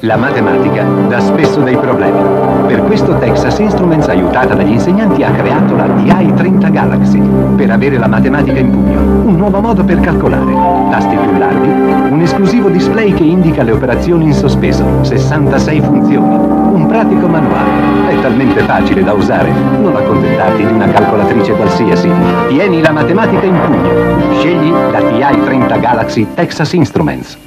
La matematica dà spesso dei problemi. Per questo Texas Instruments, aiutata dagli insegnanti, ha creato la TI 30 Galaxy per avere la matematica in pugno. Un nuovo modo per calcolare. Tasti più larghi, un esclusivo display che indica le operazioni in sospeso, 66 funzioni, un pratico manuale. È talmente facile da usare, non accontentarti di una calcolatrice qualsiasi. Tieni la matematica in pugno. Scegli la TI 30 Galaxy Texas Instruments.